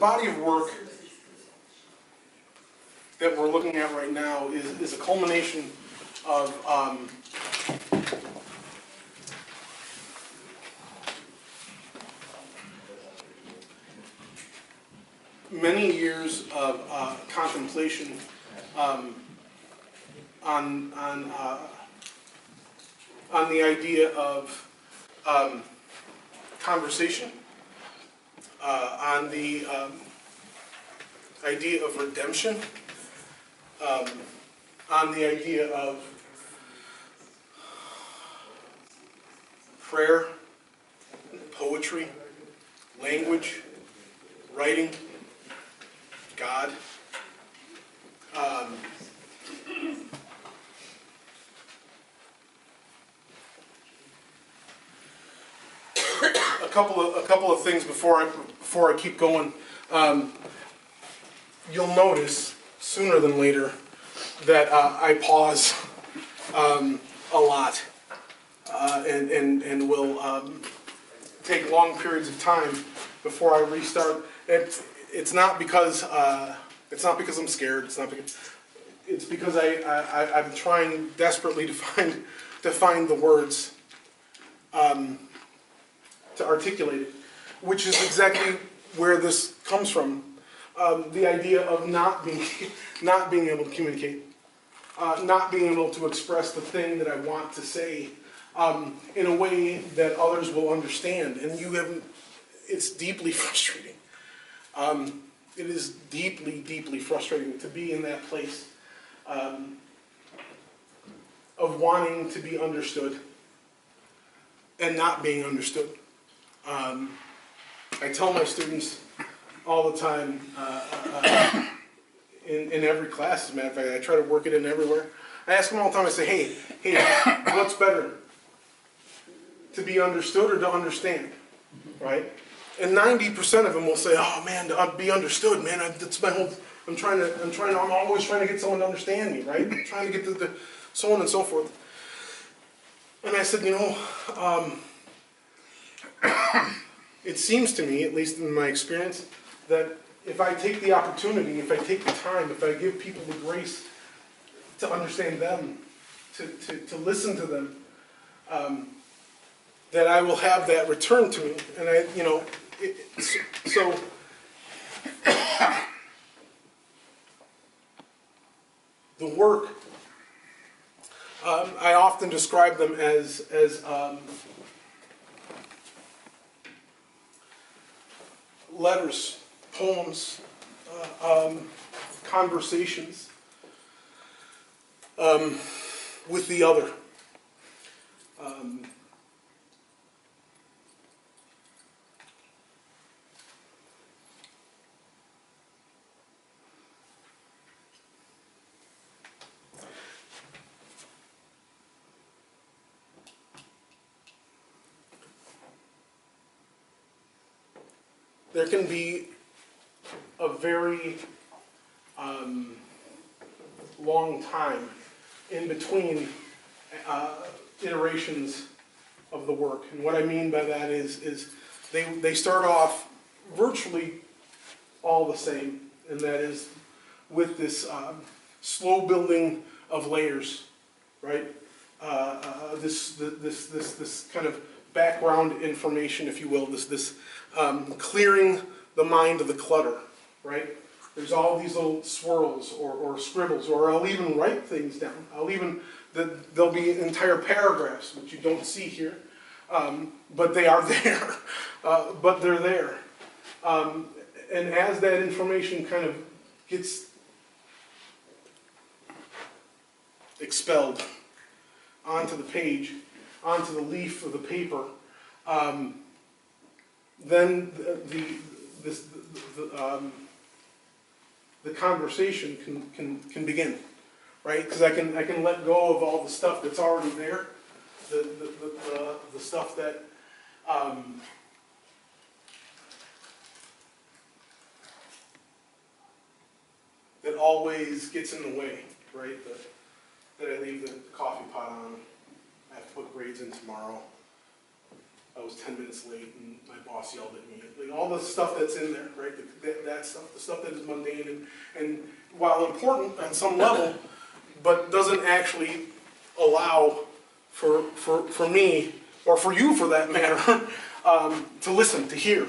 the body of work that we're looking at right now is, is a culmination of, um, many years of uh, contemplation um, on, on, uh, on the idea of um, conversation, uh, on the um, idea of redemption, um, on the idea of prayer, poetry, language, writing, God. Um, a couple of a couple of things before I before I keep going. Um, you'll notice sooner than later that uh, I pause um, a lot uh, and and and will um, take long periods of time before I restart. It's it's not because uh, it's not because I'm scared. It's not because it's because I, I I'm trying desperately to find to find the words um, to articulate it, which is exactly where this comes from. Um, the idea of not being not being able to communicate, uh, not being able to express the thing that I want to say um, in a way that others will understand, and you haven't. It's deeply frustrating. Um, it is deeply, deeply frustrating to be in that place um, of wanting to be understood and not being understood. Um, I tell my students all the time uh, uh, in, in every class, as a matter of fact, I try to work it in everywhere. I ask them all the time, I say, hey, hey, what's better? To be understood or to understand? Right? And 90% of them will say, oh man, to be understood, man, I, that's my whole, I'm trying to, I'm trying to, I'm always trying to get someone to understand me, right? I'm trying to get the, the, so on and so forth. And I said, you know, um, it seems to me, at least in my experience, that if I take the opportunity, if I take the time, if I give people the grace to understand them, to, to, to listen to them, um, that I will have that return to me. And I, you know, it, so. The work, um, I often describe them as, as, um, letters, poems, uh, um, conversations um, with the other. Um, there can be a very um, long time in between uh, iterations of the work. And what I mean by that is, is they, they start off virtually all the same, and that is with this um, slow building of layers, right? Uh, uh, this, this, this, this kind of background information, if you will, this, this um, clearing the mind of the clutter, right? There's all these little swirls or, or scribbles, or I'll even write things down. I'll even, the, there'll be entire paragraphs, which you don't see here, um, but they are there. Uh, but they're there. Um, and as that information kind of gets expelled onto the page, onto the leaf of the paper, um, then the, the, this, the, um, the conversation can, can, can begin, right? Because I can, I can let go of all the stuff that's already there, the, the, the, the, the stuff that, um, that always gets in the way, right? The, that I leave the coffee pot on, I have to put grades in tomorrow. I was ten minutes late and my boss yelled at me. Like, all the stuff that's in there, right, the- that, that stuff, the stuff that is mundane and, and while important on some level, but doesn't actually allow for, for, for me, or for you for that matter, um, to listen, to hear,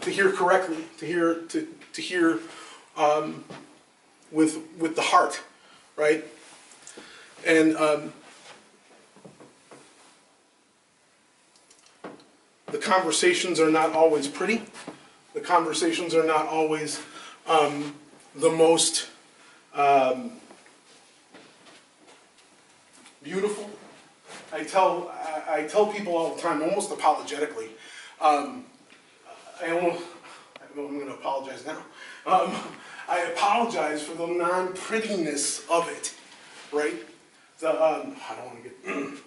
to hear correctly, to hear, to, to hear, um, with, with the heart, right? And, um, the conversations are not always pretty. The conversations are not always, um, the most, um, beautiful. I tell, I, I tell people all the time, almost apologetically, um, I almost, I'm gonna apologize now. Um, I apologize for the non-prettiness of it, right? The, um, I don't wanna get,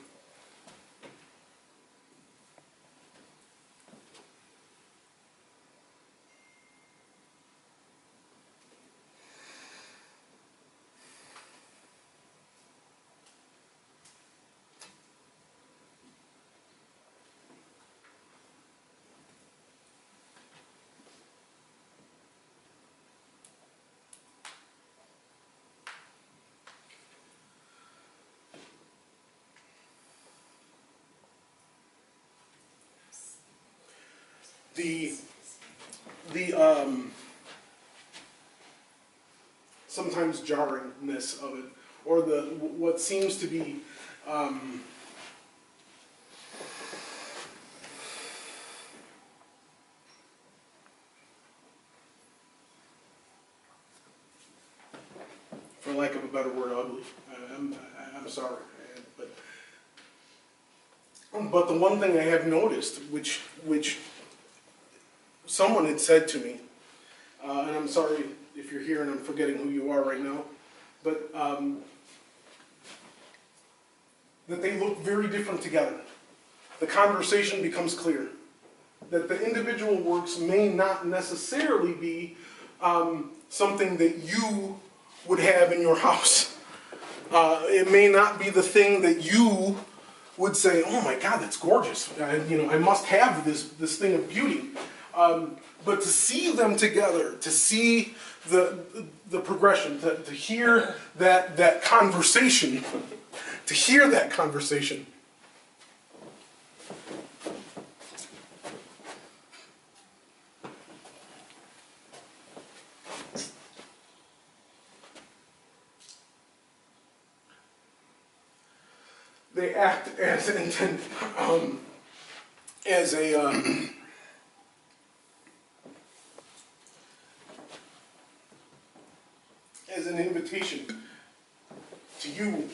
the, the, um, sometimes jarringness of it, or the, what seems to be, um, for lack of a better word, ugly. I'm, I'm sorry, but, but the one thing I have noticed, which, which someone had said to me, uh, and I'm sorry if you're here and I'm forgetting who you are right now, but um, that they look very different together. The conversation becomes clear. That the individual works may not necessarily be um, something that you would have in your house. Uh, it may not be the thing that you would say, "Oh my God, that's gorgeous! I, you know, I must have this this thing of beauty." Um, but to see them together, to see the the progression, to, to hear that that conversation, to hear that conversation. They act as intent, um, as a um, as an invitation to you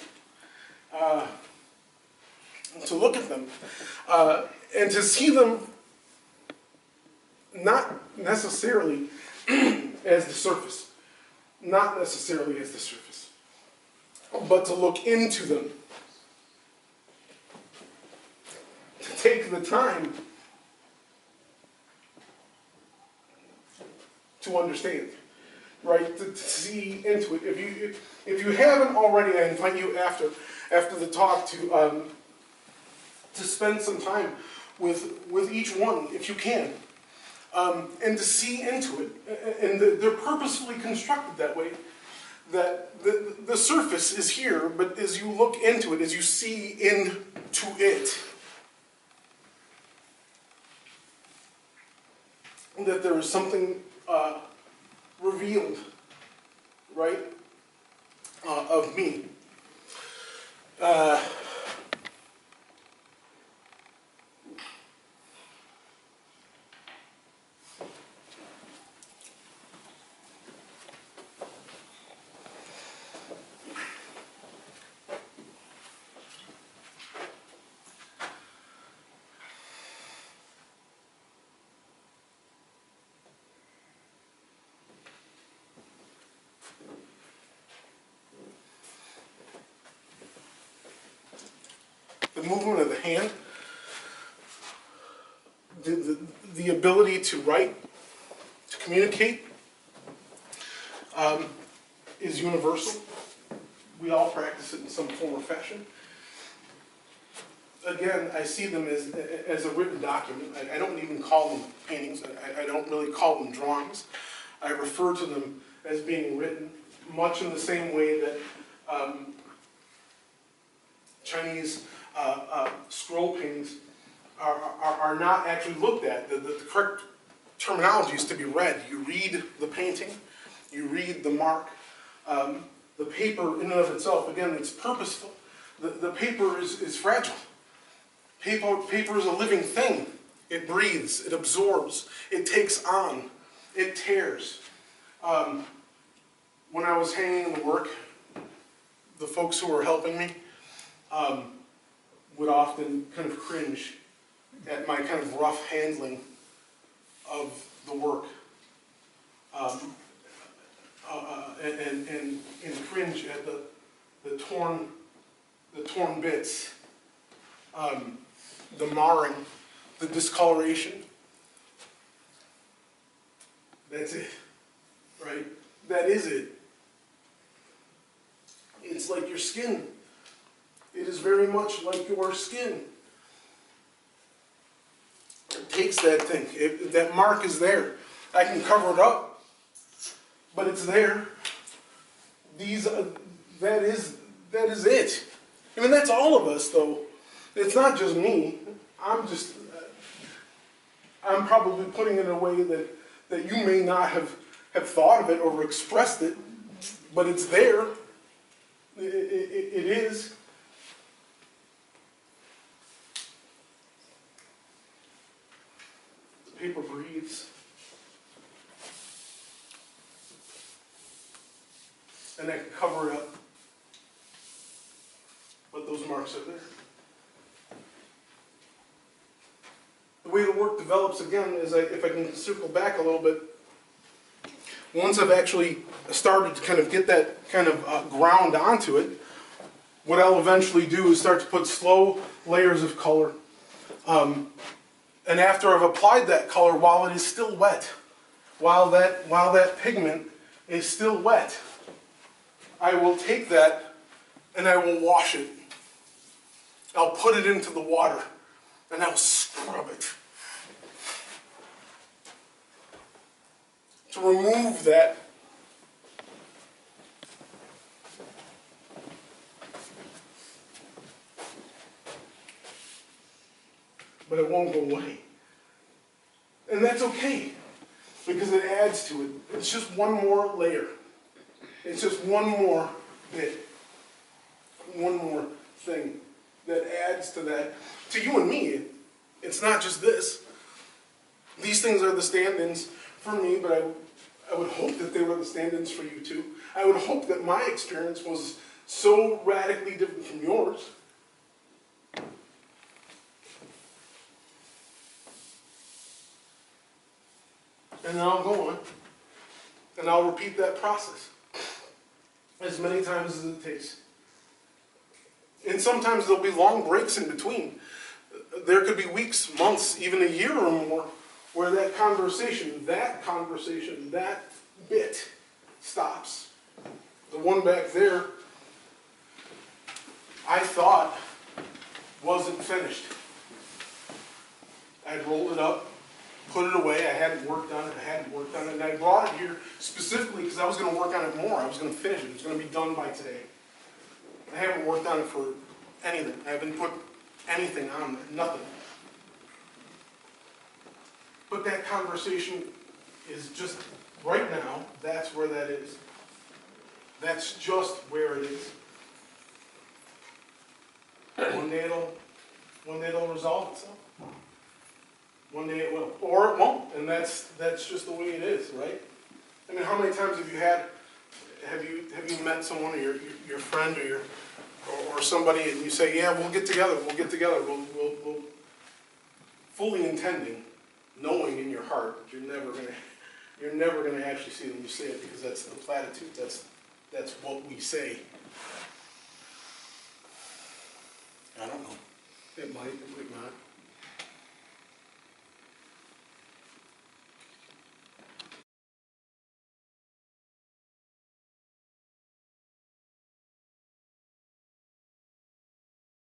uh, to look at them uh, and to see them not necessarily as the surface, not necessarily as the surface, but to look into them, to take the time to understand right, to, to see into it. If you, if, if you haven't already, I invite you after, after the talk to, um, to spend some time with, with each one, if you can, um, and to see into it. And the- they're purposefully constructed that way, that the, the surface is here, but as you look into it, as you see into it, that there is something, uh, revealed, right, uh, of me. Uh, the movement of the hand, the, the, the ability to write, to communicate, um, is universal. We all practice it in some form or fashion. again, I see them as, as a written document. I, I don't even call them paintings. I, I don't really call them drawings. I refer to them as being written, much in the same way that um, Chinese uh, uh, scroll paintings are, are, are not actually looked at. The, the, the correct terminology is to be read. You read the painting, you read the mark. Um, the paper in and of itself, again, it's purposeful. The, the paper is, is fragile. Paper, paper is a living thing. It breathes, it absorbs, it takes on, it tears. Um, when I was hanging the work, the folks who were helping me um, would often kind of cringe at my kind of rough handling of the work. Um, uh, uh, and, and, and, cringe at the, the torn, the torn bits, um, the marring, the discoloration. That's it, right? That is it. It's like your skin. It is very much like your skin. It takes that thing. It, that mark is there. I can cover it up, but it's there. These, uh, that is, that is it. I mean, that's all of us, though. It's not just me. I'm just, uh, I'm probably putting it in a way that, that you may not have, have thought of it or expressed it, but it's there. It, it, it is. Paper breathes. And I can cover it up. But those marks are there. The way the work develops again is I, if I can circle back a little bit, once I've actually started to kind of get that kind of uh, ground onto it, what I'll eventually do is start to put slow layers of color. Um, and after I've applied that color while it is still wet, while that, while that pigment is still wet, I will take that and I will wash it. I'll put it into the water and I'll scrub it. To remove that but it won't go away. And that's okay, because it adds to it. It's just one more layer. It's just one more bit, one more thing that adds to that. To you and me, it's not just this. These things are the stand-ins for me, but I, I would hope that they were the stand-ins for you too. I would hope that my experience was so radically different from yours. And then I'll go on, and I'll repeat that process as many times as it takes. And sometimes there'll be long breaks in between. There could be weeks, months, even a year or more, where that conversation, that conversation, that bit stops. The one back there, I thought wasn't finished. I'd rolled it up, put it away, I hadn't worked on it, I hadn't worked on it, and I brought it here specifically because I was gonna work on it more, I was gonna finish it, it was gonna be done by today. I haven't worked on it for anything, I haven't put anything on it. nothing. But that conversation is just, right now, that's where that is. That's just where it is. One day it'll, one day it'll resolve itself. One day it will, or it won't, and that's, that's just the way it is, right? I mean, how many times have you had, have you, have you met someone, or your, your friend, or your, or, or somebody, and you say, yeah, we'll get together, we'll get together, we'll, we'll, we'll, fully intending, knowing in your heart that you're never gonna, you're never gonna actually see them, you say it because that's the platitude, that's, that's what we say. I don't know, it might, it might not.